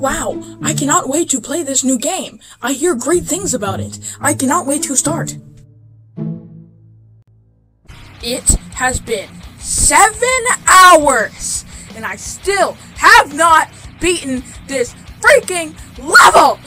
wow, I cannot wait to play this new game. I hear great things about it. I cannot wait to start. It has been seven hours, and I still have not beaten this freaking level!